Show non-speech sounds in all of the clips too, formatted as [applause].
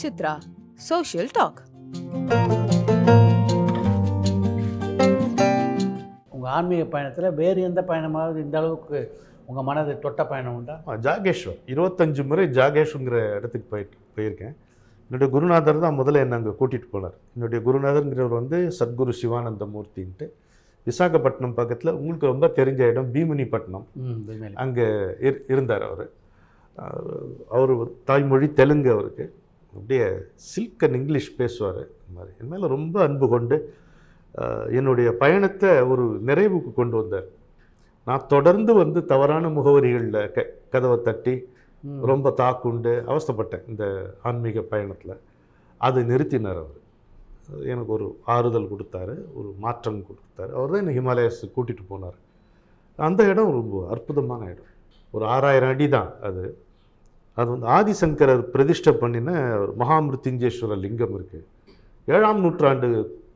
Chitra. Social Talk. உங்கள் ஆன்மீக பயணத்தில் வேறு எந்த பயணமாவது இந்த அளவுக்கு உங்கள் மனதை தொட்ட பயணம் உண்டா ஜாகேஷ்வர் இருபத்தஞ்சு முறை ஜாகேஷ்ங்கிற இடத்துக்கு போயிட்டு போயிருக்கேன் என்னுடைய குருநாதர் தான் முதல்ல என்னை அங்கே கூட்டிகிட்டு போனார் என்னுடைய குருநாதர்ங்கிறவர் வந்து சத்குரு சிவானந்த மூர்த்தின்ட்டு விசாகப்பட்டினம் பக்கத்தில் உங்களுக்கு ரொம்ப தெரிஞ்ச இடம் பீமினிப்பட்டினம். அங்கே இர் இருந்தார் அவர் அவர் தாய்மொழி தெலுங்கு அவருக்கு அப்படியே சில்க் அண்ட் இங்கிலீஷ் பேசுவார் இந்த மாதிரி. என் மேலே ரொம்ப அன்பு கொண்டு என்னுடைய பயணத்தை ஒரு நிறைவுக்கு கொண்டு வந்தார். நான் தொடர்ந்து வந்து தவறான முகவரிகளில் க கதவை தட்டி. ரொம்ப தாக்குண்டு அவஸ்தைப்பட்டேன் இந்த ஆன்மீக பயணத்தில். அது நிறுத்தினார் அவர். எனக்கு ஒரு ஆறுதல் கொடுத்தாரு ஒரு மாற்றம் கொடுத்தாரு. அவர் தான் என்னை ஹிமாலயஸுக்கு கூட்டிகிட்டு போனார். அந்த இடம் ரொம்ப அற்புதமான இடம். ஒரு ஆறாயிரம் அடி தான் அது. அது வந்து ஆதிசங்கரர் பிரதிஷ்டை பண்ணின மகாமிருத்யுஞ்சேஸ்வர லிங்கம் இருக்குது ஏழாம் நூற்றாண்டு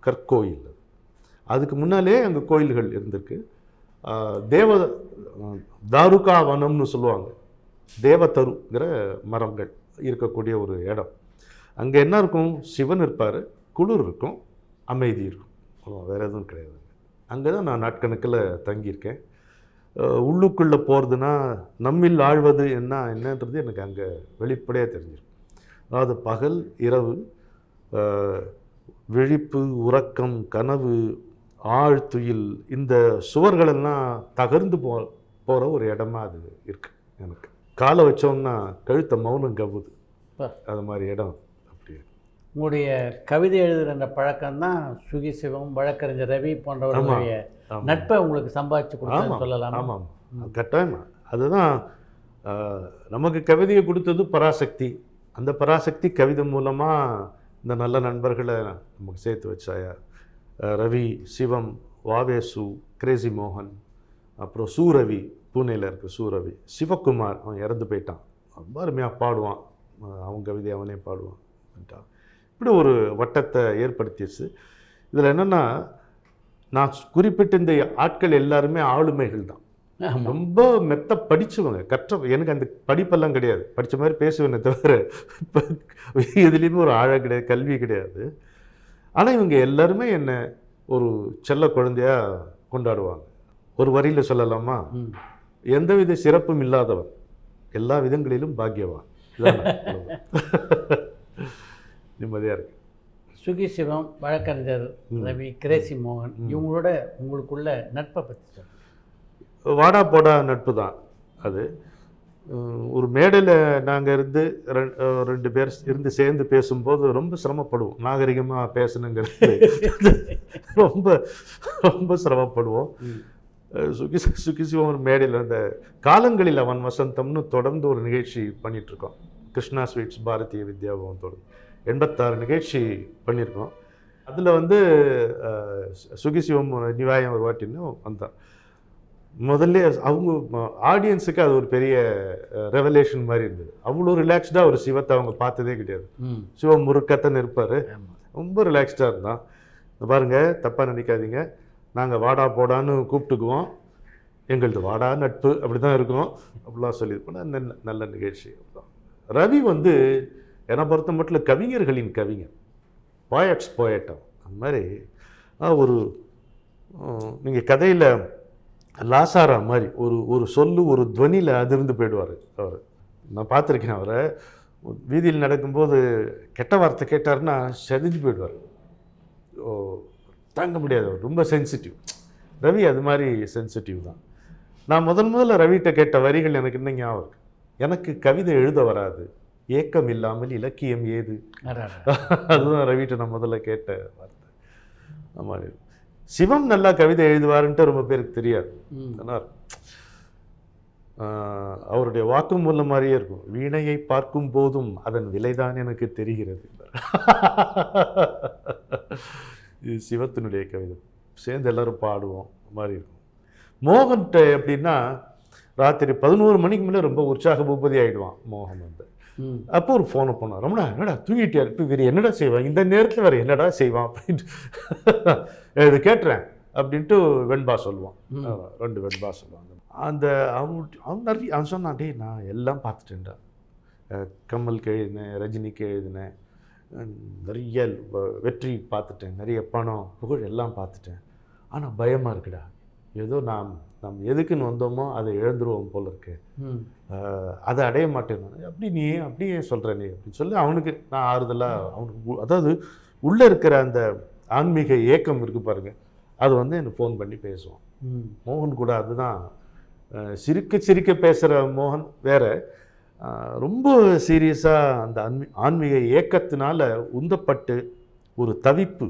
கற்கோயில். அதுக்கு முன்னாலே அங்கே கோயில்கள் இருந்திருக்கு. தேவ தாருகா வனம்னு சொல்லுவாங்க. தேவதருங்கிற மரங்கள் இருக்கக்கூடிய ஒரு இடம். அங்கே என்ன இருக்கும்? சிவன் இருப்பார் குளிர் இருக்கும் அமைதி இருக்கும். வேறு எதுவும் கிடையாது. அங்கே தான் நான் நாட்கணக்கில் தங்கியிருக்கேன். உள்ளுக்குள்ளே போகிறதுனா நம்மில் ஆழ்வது என்ன என்னன்றது எனக்கு அங்கே வெளிப்படையாக தெரிஞ்சிருக்கும் அதாவது பகல் இரவு விழிப்பு உறக்கம் கனவு ஆழ்துயில் இந்த சுவர்களெல்லாம் தகர்ந்து போ போகிற ஒரு இடமா அது இருக்கு எனக்கு காலை வச்சோம்னா கழுத்தை மௌனம் கவ்வுது. அது மாதிரி இடம் அப்படி. உங்களுடைய கவிதை எழுதுகிற அந்த பழக்கம்தான் சுகி சிவம் வழக்கறிஞர் ரவி போன்றவர்களுடைய. நட்பை உங்களுக்கு சம்பாதிச்சு கொடுத்தது சொல்லலாம்? ஆமாம். கட்டாயமா. அதுதான் நமக்கு கவிதையை கொடுத்தது பராசக்தி. அந்த பராசக்தி கவிதை மூலமாக இந்த நல்ல நண்பர்களை நமக்கு சேர்த்து வச்சாயா? ரவி சிவம் வாவேசு கிரேசி மோகன் அப்புறம் சூரவி பூனேல இருக்க சூரவி சிவகுமார் அவன் இறந்து போயிட்டான். ரொம்ப அருமையாக பாடுவான். அவன் கவிதை அவனே பாடுவான். இப்படி ஒரு வட்டத்தை ஏற்படுத்திடுச்சு. இதில் என்னென்னா நான் குறிப்பிட்ட இந்த ஆட்கள் எல்லாருமே ஆளுமைகள் தான். ரொம்ப மெத்த படிச்சவங்க கற்ற எனக்கு அந்த படிப்பெல்லாம் கிடையாது. படிச்ச மாதிரி பேசுவேனே தவிர [laughs] எதுலேயுமே ஒரு ஆழம் கிடையாது கல்வி கிடையாது. ஆனால் இவங்க எல்லாருமே என்னை ஒரு செல்ல குழந்தையா கொண்டாடுவாங்க. ஒரு வரியில் சொல்லலாமா? எந்தவித சிறப்பும் இல்லாதவன் எல்லா விதங்களிலும் பாக்கியவான். இதான் நான். [laughs] நிம்மதியா இருக்கு. சுகி சிவம் வழக்கறிஞர் ரவி கிரேசி மோகன் இவங்களோட உங்களுக்குள்ள நட்பை பற்றி சொல்லுங்கள் வாடா போடா நட்பு தான் அது. ஒரு மேடையில் நாங்கள் இருந்து ரெண்டு பேர் இருந்து சேர்ந்து பேசும்போது ரொம்ப சிரமப்படுவோம். நாகரிகமாக பேசணுங்கிறது. [laughs] ரொம்ப ரொம்ப சிரமப்படுவோம். சுகி சுகிசிவம் ஒரு மேடையில் அந்த காலங்களில் அவன் வசந்தம்னு தொடர்ந்து ஒரு நிகழ்ச்சி பண்ணிட்டு இருக்கோம். கிருஷ்ணா ஸ்வீட்ஸ் பாரதிய வித்யாபவன் தொடர்ந்து. எண்பத்தாறு நிகழ்ச்சி பண்ணியிருக்கோம். அதில் வந்து அஹ், சுகிசிவம் நிவாயம் ஒரு வாட்டின்னு வந்தான் முதல்ல அவங்க ஆடியன்ஸுக்கு அது ஒரு பெரிய ரெவலேஷன் மாதிரி இருந்தது. அவ்வளோ ரிலாக்ஸ்டாக ஒரு சிவத்தை அவங்க பார்த்ததே கிடையாது. சிவம் முறுக்கத்தன் இருப்பார் ரொம்ப ரிலாக்ஸ்டாக இருந்தான். இந்த பாருங்க தப்பாக நினைக்காதீங்க. நாங்கள் வாடா போடான்னு கூப்பிட்டுக்குவோம். எங்களது வாடா நட்பு அப்படி தான் இருக்கும். அப்படிலாம் சொல்லியிருப்போம் நல்ல நல்ல நிகழ்ச்சி. ரவி வந்து என்னை பொறுத்த மட்டும் கவிஞர்களின் கவிஞர். போயட்ஸ் போயட்டம் அந்த மாதிரி ஒரு நீங்கள் கதையில் லாசாரா மாதிரி ஒரு ஒரு சொல்லு ஒரு துவனியில் அதிர்ந்து போயிடுவார் அவர். நான் பார்த்துருக்கேன் அவரை. வீதியில் நடக்கும்போது கெட்ட வார்த்தை கேட்டாருன்னா செதிஞ்சு போயிடுவார். ஓ தாங்க முடியாது அவர். ரொம்ப சென்சிட்டிவ் ரவி அது மாதிரி சென்சிட்டிவ் தான். நான் முதல் முதல்ல ரவிகிட்ட கேட்ட வரிகள் எனக்கு இன்னும் ஞாபகம் இருக்கு. எனக்கு கவிதை எழுத வராது. ஏக்கம் இல்லாமல் இலக்கியம் ஏது. அதுதான் ரவிகிட்ட நான் முதல்ல கேட்ட வார்த்தை. ஆமாம் சிவம் நல்லா கவிதை எழுதுவாருன்ட்டு ரொம்ப பேருக்கு தெரியாது. அவருடைய வாக்குமூலம் மாதிரியே இருக்கும். வீணையை பார்க்கும் போதும் அதன் விலைதான் எனக்கு தெரிகிறது. இது சிவத்தினுடைய கவிதை. சேர்ந்து எல்லாரும் பாடுவோம். மாதிரி இருக்கும். மோகன்கிட்ட எப்படின்னா ராத்திரி பதினோரு மணிக்கு மேலே ரொம்ப உற்சாக பூபதி ஆயிடுவான் மோகன் வந்து. அப்போ ஒரு ஃபோனை பண்ணான் ரமணா என்னடா தூங்கிட்டியா? இப்போ வேறு என்னடா செய்வான் இந்த நேரத்தில் வேறு என்னடா செய்வான் அப்படின்ட்டு. [laughs] இது கேட்டுறேன் அப்படின்ட்டு வெண்பா சொல்லுவான். ரெண்டு வெண்பா சொல்லுவாங்க. அந்த அவன் அவன் நிறைய அவன் சொன்னான் டேய் நான் எல்லாம் பார்த்துட்டேன்டா. கமலுக்கு எழுதினேன் ரஜினிக்கு எழுதினேன் நிறைய வெற்றி பார்த்துட்டேன். நிறைய பணம் புகழ் எல்லாம் பார்த்துட்டேன். ஆனால் பயமாக இருக்குடா. ஏதோ நாம் நாம் எதுக்குன்னு வந்தோமோ அதை இழந்துருவோம் போல இருக்கு. அதை அடைய மாட்டேன் அப்படி நீ அப்படியே சொல்கிற நீ அப்படின்னு சொல்லி அவனுக்கு நான் ஆறுதலாக அவனுக்கு அதாவது உள்ளே இருக்கிற அந்த ஆன்மீக ஏக்கம் இருக்கு பாருங்க. அது வந்து எனக்கு ஃபோன் பண்ணி பேசுவான். ம். மோகன் கூட அதுதான். சிரிக்க சிரிக்க பேசுகிற மோகன் வேற. ரொம்ப சீரியஸாக அந்த ஆன்மீ ஆன்மீக ஏக்கத்தினால உந்தப்பட்டு ஒரு தவிப்பு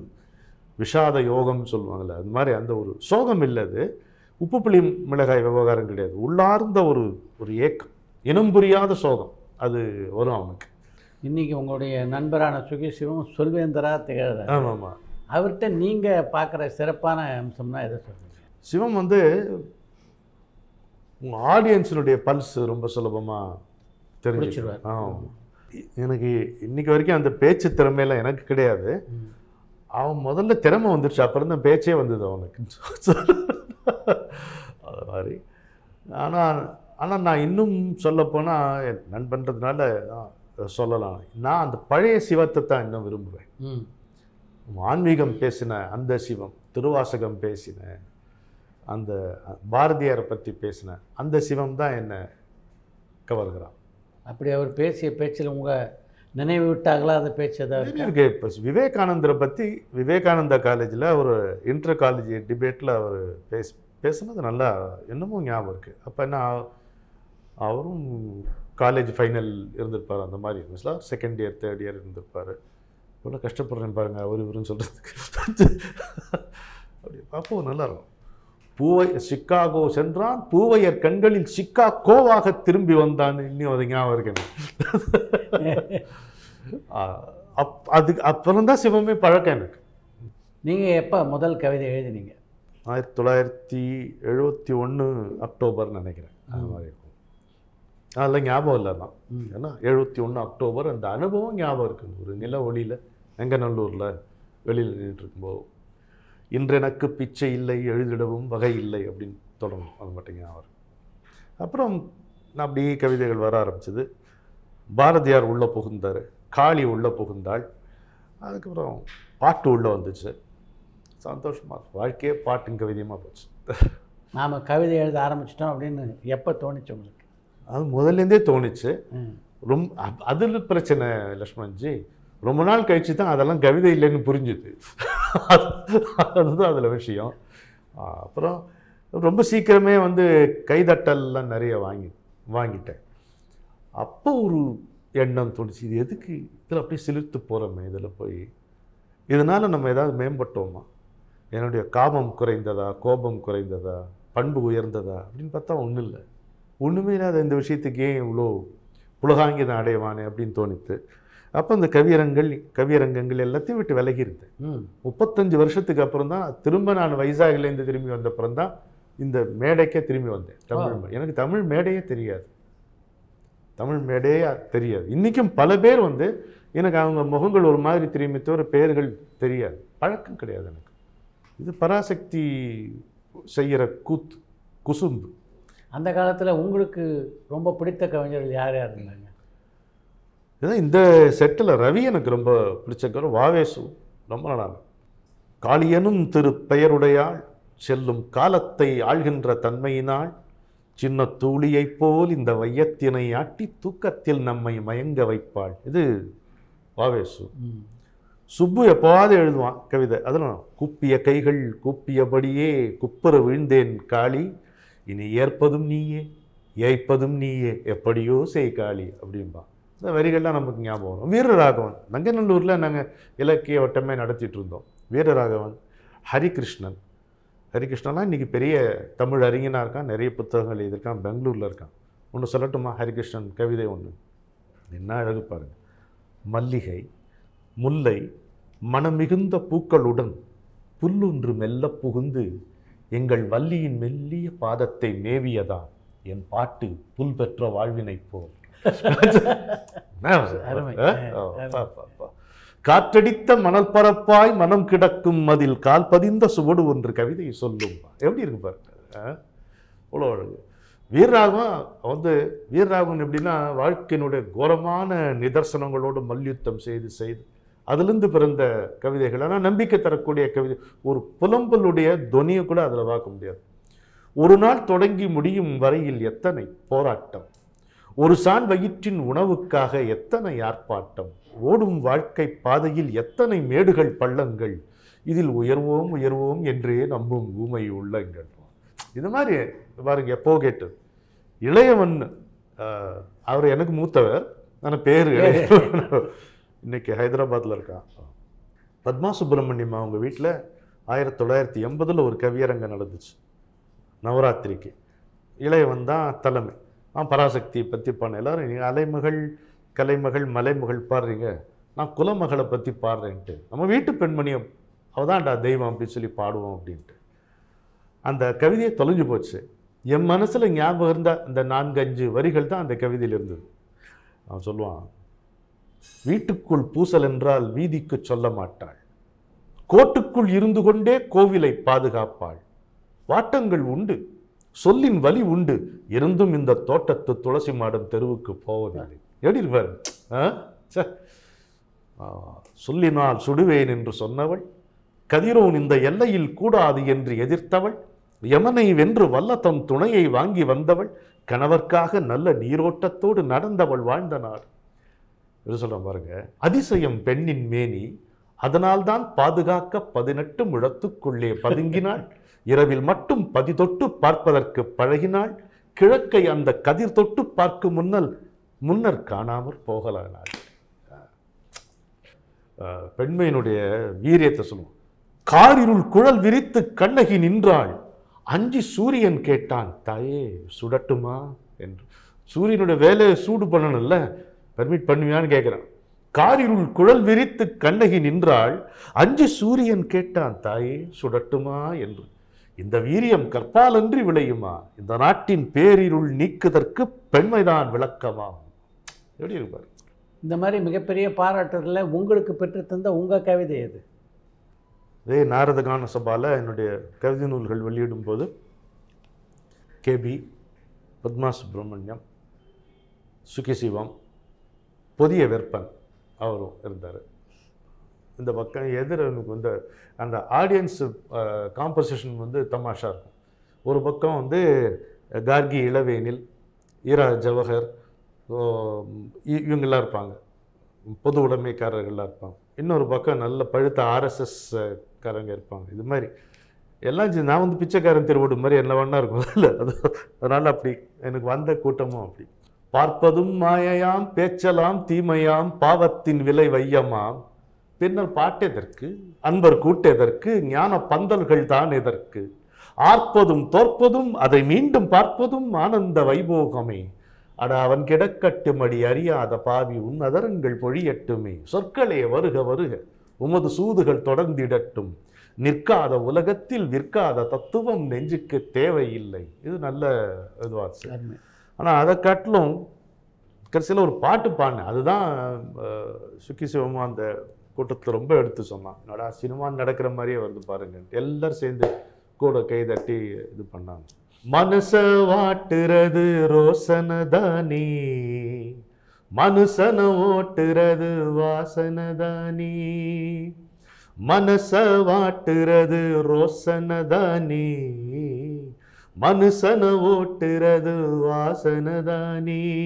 விஷாத யோகம்னு சொல்லுவாங்கள்ல அது மாதிரி அந்த ஒரு சோகம் இல்லை அது. உப்பு புளி மிளகாய் விவகாரம் கிடையாது. உள்ளார்ந்த ஒரு ஒரு ஏக்கம். இனம் புரியாத சோகம். அது வரும் அவனுக்கு. இன்னைக்கு உங்களுடைய நண்பரான சுகேஷிவும் சொல்வேந்தரா திகழ்றார். ஆமாம் ஆமாம் அவர்கிட்ட நீங்கள் பார்க்குற சிறப்பான அம்சம்னா எதை சொல்றீங்க? சிவம் வந்து உங்கள் ஆடியன்ஸினுடைய பல்ஸ் ரொம்ப சுலபமாக தெரிஞ்சிருவார் பிடிச்சிருவார். ஆ எனக்கு இன்னைக்கு வரைக்கும் அந்த பேச்சு திறமையெல்லாம் எனக்கு கிடையாது. அவன் முதல்ல திறமை வந்துருச்சு. அப்புறம் தான் பேச்சே வந்தது அவனுக்கு. அது மாதிரி. ஆனால் ஆனால் நான் இன்னும் சொல்லப்போனால் என் நண்பன்றதுனால சொல்லலாம். நான் அந்த பழைய சிவத்தை தான் இன்னும் விரும்புவேன். ஆன்மீகம் பேசின அந்த சிவம் திருவாசகம் பேசின அந்த பாரதியாரை பற்றி பேசின அந்த சிவம் தான் என்னை கவர்கிறான். அப்படி அவர் பேசிய பேச்சில் உங்கள் நினைவு விட்டாங்களா அந்த பேச்சு ஏதாவது? இருக்கு? இப்போ விவேகானந்தரை பற்றி விவேகானந்தா காலேஜில் ஒரு இன்டர் காலேஜ் டிபேட்டில் அவர் பேச பேசுனது நல்லா என்னமோ ஞாபகம் இருக்குது அப்போ என்ன அவரும் காலேஜ் ஃபைனல் இருந்திருப்பார் அந்த மாதிரி. இருந்துச்சுல செகண்ட் இயர் தேர்ட் இயர் இருந்திருப்பார். இவ்வளோ கஷ்டப்படுறேன் பாருங்க அவர் இவருன்னு சொல்கிறதுக்கு அப்படி பார்ப்போம் நல்லாயிருக்கும் பூவை சிக்காகோ சென்றான் பூவையர் கண்களில் சிக்காகோவாக திரும்பி வந்தான். இன்னும் அது ஞாபகம் இருக்கு அப் அதுக்கு அப்புறம் தான் சிவமே பழக்கம் எனக்கு. நீங்கள் எப்போ முதல் கவிதை எழுதினீங்க? ஆயிரத்தி தொள்ளாயிரத்தி எழுபத்தி ஒன்று அக்டோபர் நினைக்கிறேன். அது மாதிரி இருக்கும். அதெல்லாம் ஞாபகம் இல்லை தான். ஏன்னா எழுபத்தி ஒன்று அக்டோபர் அந்த அனுபவம் ஞாபகம் இருக்குது ஒரு நில ஒளியில் எங்கநல்லூரில் வெளியில் நின்றுட்டு இருக்கும்போது இன்றெனக்கு பிச்சை இல்லை எழுதிடவும் வகை இல்லை அப்படின்னு தொடங்கும். அது மட்டும் ஞாபகம். அப்புறம் நான் அப்படியே கவிதைகள் வர ஆரம்பிச்சது. பாரதியார் உள்ளே புகுந்தார் காளி உள்ளே புகுந்தாள் அதுக்கப்புறம் பாட்டு உள்ளே வந்துச்சு. சந்தோஷமாக வாழ்க்கையே பாட்டும் கவிதையுமா போச்சு. நாம் கவிதை எழுத ஆரம்பிச்சிட்டோம் அப்படின்னு எப்போ தோணுச்சு உங்களுக்கு? அது முதல்லேருந்தே தோணுச்சு. ரொம்ப அதில் பிரச்சனை லக்ஷ்மண்ஜி. ரொம்ப நாள் கழிச்சு தான் அதெல்லாம் கவிதை இல்லைன்னு புரிஞ்சுது. அது- அதுதான் அதில் விஷயம். அப்புறம் ரொம்ப சீக்கிரமே வந்து கைதட்டல்லாம் நிறைய வாங்கி வாங்கிட்டேன். அப்போ ஒரு எண்ணம் தோணுச்சு. இது எதுக்கு இதில் அப்படியே சிலிர்த்து போகிறோமே இதில் போய்? இதனால் நம்ம ஏதாவது மேம்பட்டோமா? என்னுடைய காமம் குறைந்ததா? கோபம் குறைந்ததா? பண்பு உயர்ந்ததா? அப்படின்னு பார்த்தா ஒன்றும் இல்லை. ஒன்றுமே இல்லாத இந்த விஷயத்துக்கு ஏன் இவ்வளோ புலகாங்கிதம் அடைவானே அப்படின்னு தோணித்து அப்போ இந்த கவியரங்கள் கவியரங்கங்கள் எல்லாத்தையும் விட்டு விலகி இருந்தேன் முப்பத்தஞ்சு வருஷத்துக்கு அப்புறம் தான் திரும்ப நான் வைசாகிலேருந்து திரும்பி வந்த அப்புறம் தான் இந்த மேடைக்கே திரும்பி வந்தேன். தமிழ் எனக்கு தமிழ் மேடையே தெரியாது. தமிழ் மேடையே தெரியாது. இன்றைக்கும் பல பேர் வந்து எனக்கு அவங்க முகங்கள் ஒரு மாதிரி தெரியுமே தவிர பெயர்கள் தெரியாது. பழக்கம் கிடையாது எனக்கு. இது பராசக்தி செய்கிற கூத்து குசும்பு. அந்த காலத்தில் உங்களுக்கு ரொம்ப பிடித்த கவிஞர்கள் யார் யார் இருந்தாங்க? இதான் இந்த செட்டில் ரவி எனக்கு ரொம்ப பிடிச்ச வாவேசு ரொம்ப நல்லா. காளியனும் திரு பெயருடையாள் செல்லும் காலத்தை ஆள்கின்ற தன்மையினாள் சின்ன தூளியைப் போல் இந்த வையத்தினை ஆட்டி தூக்கத்தில் நம்மை மயங்க வைப்பாள். இது வாவேசு. சுப்பு எப்போவாது எழுதுவான் கவிதை. அதெல்லாம் குப்பிய கைகள் கூப்பியபடியே குப்புற விழுந்தேன் காளி. இனி ஏற்பதும் நீயே ஏய்ப்பதும் நீயே எப்படியோ செய் காளி அப்படின்பா இந்த வரிகள்லாம் நமக்கு ஞாபகம் வரும். வீரராகவன். நங்கநல்லூரில் நாங்கள் இலக்கிய வட்டமே நடத்திட்டு இருந்தோம். வீரராகவன் ஹரிகிருஷ்ணன். ஹரிகிருஷ்ணன்லாம் இன்றைக்கி பெரிய தமிழ் அறிஞனாக இருக்கான். நிறைய புத்தகங்கள் எழுதியிருக்கான். பெங்களூரில் இருக்கான். ஒன்று சொல்லட்டுமா? ஹரிகிருஷ்ணன் கவிதை ஒன்று என்ன அழகு பாருங்க. மல்லிகை. முல்லை மனமிகுந்த பூக்களுடன் புல்லொன்று மெல்ல புகுந்து எங்கள் வள்ளியின் மெல்லிய பாதத்தை மேவியதா? என் பாட்டு புல். பெற்ற வாழ்வினைப் போல். [laughs] காற்றடித்த மணல் பரப்பாய் மனம் கிடக்கும் அதில் கால் பதிந்த சுவடு ஒன்று கவிதை சொல்லும். எப்படி இருக்கு பாருங்க? அவ்வளோ அழகு. வீரராகவன் வந்து வீரராகவன் எப்படின்னா வாழ்க்கையினுடைய கோரமான நிதர்சனங்களோடு மல்யுத்தம் செய்து செய்து அதுலேருந்து பிறந்த கவிதைகள். ஆனால் நம்பிக்கை தரக்கூடிய கவிதை. ஒரு புலம்பலுடைய தொனியை கூட அதில் பார்க்க முடியாது. ஒரு நாள் தொடங்கி முடியும் வரையில் எத்தனை போராட்டம்? ஒரு சான் வயிற்றின் உணவுக்காக எத்தனை ஆர்ப்பாட்டம்? ஓடும் வாழ்க்கை பாதையில் எத்தனை மேடுகள் பள்ளங்கள்? இதில் உயர்வோம் உயர்வோம் என்றே நம்பும் ஊமை உள்ளங்கள். இது மாதிரி பாருங்க எப்போ கேட்டு இளையவன் அவர் எனக்கு மூத்தவர். ஆனால் பேர் [laughs] இன்றைக்கி ஹைதராபாத்தில் இருக்கான். பத்மா சுப்பிரமணியம் அவங்க வீட்டில் ஆயிரத்தி தொள்ளாயிரத்தி எண்பதில் ஒரு கவியரங்கம் நடந்துச்சு. நவராத்திரிக்கு. இளையவன் தான் தலைமை. நான் பராசக்தியை பற்றி பாடினேன் எல்லோரும் நீங்கள் அலைமகள் கலைமகள் மலைமகள் பாடுறீங்க. நான் குலமகளை பற்றி பாடுறேன்ட்டு. நம்ம வீட்டு பெண்மணியை அவதான்டா தெய்வம் அப்படின்னு சொல்லி பாடுவோம் அப்படின்ட்டு. அந்த கவிதையை தொலைஞ்சு போச்சு. என் மனசில் ஞாபகம் இருந்த அந்த நான்கு அஞ்சு வரிகள் தான் அந்த கவிதையில் இருந்தது. அவன் சொல்லுவான் வீட்டுக்குள் பூசல் என்றால் வீதிக்கு சொல்ல மாட்டாள். கோட்டுக்குள் இருந்து கொண்டே கோவிலை பாதுகாப்பாள். வாட்டங்கள் உண்டு சொல்லின் வலி உண்டு. இருந்தும் இந்த தோட்டத்து துளசி மாடம் தெருவுக்கு போவதில்லை. எப்படி சொல்லினால் சுடுவேன் என்று சொன்னவள் கதிரோன் இந்த எல்லையில் கூடாது என்று எதிர்த்தவள் யமனை வென்று வல்ல தன் துணையை வாங்கி வந்தவள் கணவர்க்காக நல்ல நீரோட்டத்தோடு நடந்தவள் வாழ்ந்த நாள். இது சொல்றேன் பாருங்க. அதிசயம் பெண்ணின் மேனி அதனால்தான் பாதுகாக்க பதினெட்டு முழத்துக்குள்ளே பதுங்கினாள். இரவில் மட்டும் பதி தொட்டு பார்ப்பதற்கு பழகினாள். கிழக்கை அந்த கதிர் தொட்டு பார்க்கும் முன்னல் முன்னர் காணாமற் போகலானாள். பெண்மையினுடைய வீரியத்தை சொல்லுவோம். காரிருள் குழல் விரித்து கண்ணகி நின்றாள். அஞ்சி சூரியன் கேட்டான் தாயே சுடட்டுமா? என்று. சூரியனுடைய வேலையை சூடு பண்ணணும்ல பெர்மிட் பண்ணுவியான்னு கேட்குறான் காரிருள் குழல் விரித்து கண்ணகி நின்றாள். அஞ்சு சூரியன் கேட்டான் தாயே சுடட்டுமா? என்று. இந்த வீரியம் கற்பாலன்றி விளையுமா? இந்த நாட்டின் பேரிருள் நீக்குதற்கு பெண்மைதான் விளக்கமா எப்படி இருப்பார் இந்த மாதிரி மிகப்பெரிய பாராட்டுதல உங்களுக்கு பெற்று தந்த உங்கள் கவிதை எது? இதே நாரத கான சபால என்னுடைய கவிதை நூல்கள் வெளியிடும் போது கேபி பத்மா சுப்பிரமணியம் சுகிசிவம் புதிய வெப்பன் அவரும் இருந்தார். இந்த பக்கம் எதிர எனக்கு வந்து அந்த ஆடியன்ஸ் காம்போசிஷன் வந்து தமாஷா இருக்கும். ஒரு பக்கம் வந்து கார்கி இளவேனில் ஈரா ஜவஹர் இவங்கெல்லாம் இருப்பாங்க. பொது உடைமைக்காரர்கள்லாம் இருப்பாங்க. இன்னொரு பக்கம் நல்ல பழுத்த ஆர்எஸ்எஸ் காரங்க இருப்பாங்க. இது மாதிரி. எல்லாம் நான் வந்து பிச்சைக்காரன் திருவிடு மாதிரி என்ன வேணா இருக்கும். [laughs] இல்லை அது அதனால் அப்படி எனக்கு வந்த கூட்டமும் அப்படி. பார்ப்பதும் மாயையாம் பேச்சலாம் தீமையாம் பாவத்தின் விலை வையமாம். பின்னர் பாட்டெதற்கு அன்பர் கூட்டெதற்கு ஞான பந்தல்கள் தான் எதற்கு ஆர்ப்பதும் தோற்பதும் அதை மீண்டும் பார்ப்பதும் ஆனந்த வைபோகமே. அட அவன் கிடக்கட்டுமடி அறியாத பாவி உன் அதரங்கள் பொழியட்டுமே. சொற்களே வருக வருக உமது சூதுகள் தொடர்ந்திடட்டும். நிற்காத உலகத்தில் விற்காத தத்துவம் நெஞ்சுக்கு தேவையில்லை. இது நல்ல இதுவாச்சு ஆனால் அதை காட்டிலும் கடைசியில் ஒரு பாட்டு பாடினேன். அதுதான் சுக்கி சிவமா அந்த கூட்டத்தில் ரொம்ப எடுத்து சொன்னான். என்னடா சினிமா நடக்கிற மாதிரியே வருது பாருங்க. எல்லாரும் சேர்ந்து கூட கை தட்டி இது பண்ணாங்க. மனச வாட்டுறது ரோசனை தானே. மனுஷனை ஓட்டுறது வாசனை தானே. மனச வாட்டுறது ரோசனை தானே. மனுஷன ஓட்டுறது வாசனை தானே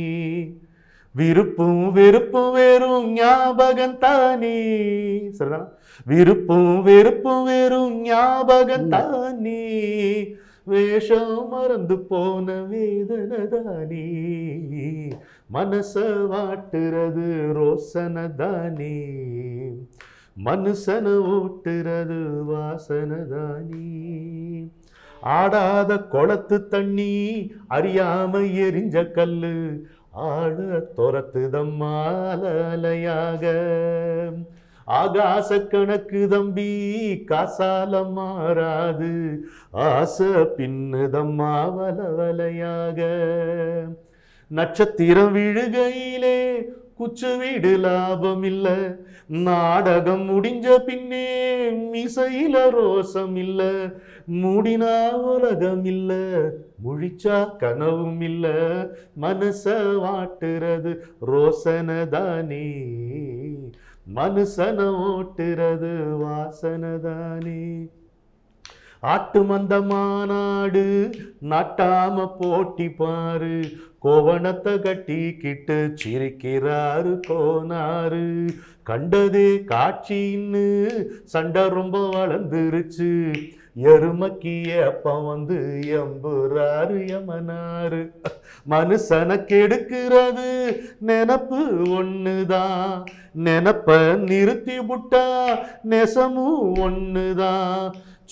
விருப்பும் வெறுப்பும் வெறும் ஞாபகம் தானே. சரிதானா? விருப்பும் வெறுப்பும் வெறும் ஞாபகம் தானே. வேஷம் மறந்து போன வேதனை தானே. மனச வாட்டுறது ரோசனை தானே. மனுஷன ஓட்டுறது வாசனை தானே. ஆடாத குளத்து தண்ணி அறியாம எரிஞ்ச கல்லு ஆட துரத்துதம்மாலையாக ஆகாச கணக்கு தம்பி காசால மாறாது ஆசை பின்னுதம்மா வலவலையாக நட்சத்திரம் விழுகையிலே குச்சு வீடு லாபம் இல்ல நாடகம் முடிஞ்ச பின்னே மிசையில ரோசம் இல்ல மூடினா உலகம் இல்ல முழிச்சா கனவும் இல்ல மனச வாட்டுறது ரோசனை தானே. மனுஷன ஓட்டுறது வாசனை தானே. ஆட்டு மந்த மாநாடு நாட்டாம போட்டி பாரு. கோவணத்தை கட்டிக்கிட்டு சிரிக்கிறாரு கோனாரு கண்டதே காட்சின்னு சண்டை ரொம்ப வளர்ந்துருச்சு. எருமக்கி அப்ப வந்து எம்புறாரு யமனாரு மனுஷனை கெடுக்கிறது நினப்பு ஒண்ணுதான். நினப்ப நிறுத்தி புட்டா நெசமும் ஒண்ணுதான்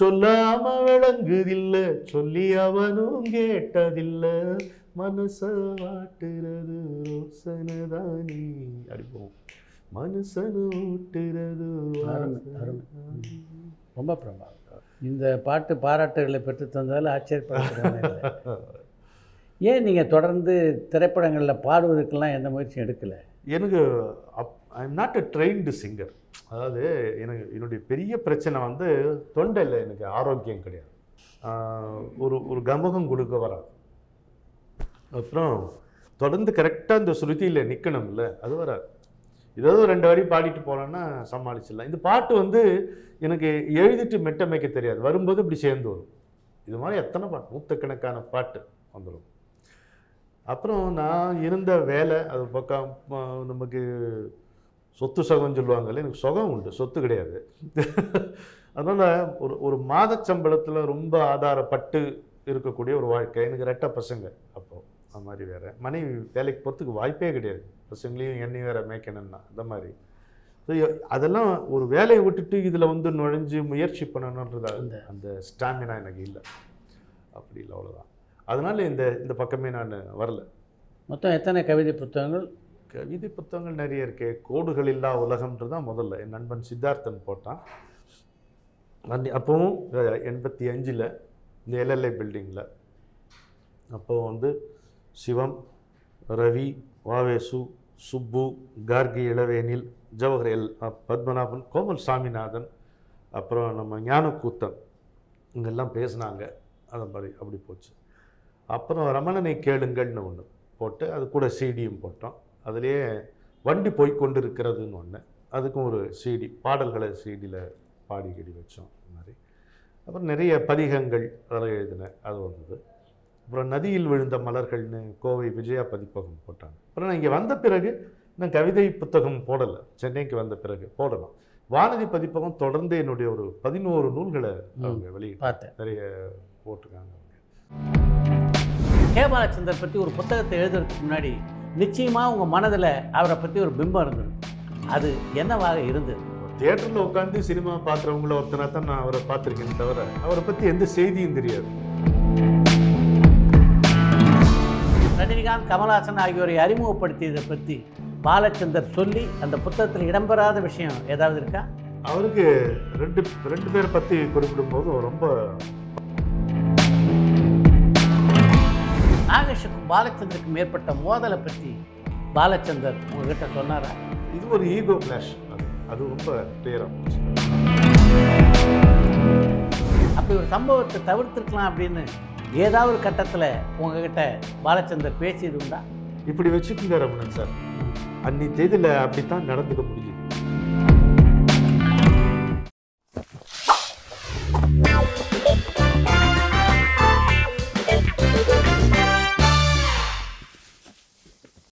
சொல்லாம விளங்குதில்ல சொல்லி அவனும் கேட்டதில்லை. மனச வாட்டுறது ரோசனதானே. அடிப்போம் மனுஷனு ஊட்டுறது அருமை, அருமை. ரொம்ப பிரமாதம் இந்த பாட்டு பாராட்டுகளை பெற்று தந்ததால் ஆச்சரியப்படுறேன் ஏன் நீங்கள் தொடர்ந்து திரைப்படங்களில் பாடுவதற்கெல்லாம் எந்த முயற்சியும் எடுக்கலை? எனக்கு அப் I am not a trained singer அதாவது எனக்கு என்னுடைய பெரிய பிரச்சனை வந்து தொண்டையில் எனக்கு ஆரோக்கியம் கிடையாது. ஒரு ஒரு கமகம் கொடுக்க வராது. அப்புறம் தொடர்ந்து கரெக்டாக இந்த ஸ்ருதியில் நிற்கணும்ல அது வராது. ஒரு ரெண்டு வரி பாடிட்டு போனோன்னா சமாளிச்சிடலாம். இந்த பாட்டு வந்து எனக்கு எழுதிட்டு மெட்டமைக்க தெரியாது. வரும்போது இப்படி சேர்ந்து வரும். இது மாதிரி எத்தனை பாட்டு? நூற்றுக்கணக்கான பாட்டு வந்துடும். அப்புறம் நான் இருந்த வேலை அது பக்கம் நமக்கு சொத்து சுகம்னு சொல்லுவாங்கல்ல எனக்கு சுகம் உண்டு. சொத்து கிடையாது. அதனால் ஒரு ஒரு மாத சம்பளத்தில் ரொம்ப ஆதாரப்பட்டு இருக்கக்கூடிய ஒரு வாழ்க்கை. எனக்கு ரெட்டை பசங்க. அப்போ அது மாதிரி வேறு. மனைவி வேலைக்கு போகிறதுக்கு வாய்ப்பே கிடையாது. பசங்களையும் எண்ணெய் வேற மேய்க்கணும்னா அந்த மாதிரி. ஸோ அதெல்லாம் ஒரு வேலையை விட்டுட்டு இதில் வந்து நுழைஞ்சு முயற்சி பண்ணணுன்றது அந்த அந்த ஸ்டாமினா எனக்கு இல்லை. அப்படி இல்லை அவ்வளோதான் அதனால் இந்த இந்த பக்கமே நான் வரல. மொத்தம் எத்தனை கவிதை புத்தகங்கள்? கவிதை புத்தகங்கள் நிறைய இருக்கு. கோடுகள் இல்லா உலகம்ன்றது தான் முதல்ல. என் நண்பன் சித்தார்த்தன் போட்டான். அன்னி அப்போவும் எண்பத்தி அஞ்சில் இந்த எல்எல்ஐ பில்டிங்கில் அப்போ வந்து சிவம் ரவி வாவேசு சுப்பு கார்கி இளவேனில் ஜவஹர் எல். பத்மநாபன் கோமல் சாமிநாதன் அப்புறம் நம்ம ஞானக்கூத்தன் இங்கெல்லாம் பேசினாங்க. அதை மாதிரி அப்படி போச்சு. அப்புறம் ரமணனை கேளுங்கள்னு ஒன்று போட்டு அது கூட சிடியும் போட்டோம். அதுலேயே வண்டி போய் கொண்டு இருக்கிறதுன்னு ஒன்று அதுக்கும் ஒரு சிடி பாடல்களை சிடியில் பாடி கிடி வச்சோம். இந்த மாதிரி. அப்புறம் நிறைய பதிகங்கள் அதெல்லாம் எழுதினேன். அது வந்தது. அப்புறம் நதியில் விழுந்த மலர்கள்னு கோவை விஜயா பதிப்பகம் போட்டாங்க. அப்புறம் நான் இங்கே வந்த பிறகு நான் கவிதை புத்தகம் போடலை. சென்னைக்கு வந்த பிறகு போடலாம். வானதி பதிப்பகம் தொடர்ந்து என்னுடைய ஒரு பதினோரு நூல்களை அவங்க வெளியிட்டு நிறைய போட்டிருக்காங்க அவங்க. கே பாலச்சந்தர் பற்றி ஒரு புத்தகத்தை எழுதுறதுக்கு முன்னாடி நிச்சயமாக உங்கள் மனதில் அவரை பற்றி ஒரு பிம்பம் இருந்தது அது என்னவாக இருந்தது? தியேட்டரில் உட்காந்து சினிமா பார்க்குறவங்கள ஒருத்தனா தான் நான் அவரை பார்த்துருக்கேன் தவிர அவரை பற்றி எந்த செய்தியும் தெரியாது. ரஜினிகாந்த் கமல்ஹாசன் ஆகியோரை அறிமுகப்படுத்தியதை பற்றி பாலச்சந்தர் சொல்லி அந்த புத்தகத்தில் இடம்பெறாத விஷயம் ஏதாவது இருக்கா? அவருக்கு ரெண்டு ரெண்டு பேரை பற்றி குறிப்பிடும்போது ரொம்ப நாகேஷுக்கும் பாலச்சந்தருக்கும் ஏற்பட்ட மோதலை பற்றி பாலச்சந்தர் உங்ககிட்ட சொன்னாரா? இது ஒரு ஈகோ கிளாஷ் அது. அது ரொம்ப கிளியராக அப்படி ஒரு சம்பவத்தை தவிர்த்திருக்கலாம் அப்படின்னு ஏதாவது ஒரு கட்டத்தில் உங்ககிட்ட பாலச்சந்தர் பேசியது உண்டா? இப்படி வச்சுக்கோங்க ரமணன் சார். அன்னி தேதியில் அப்படித்தான் நடந்துக்க முடியும்.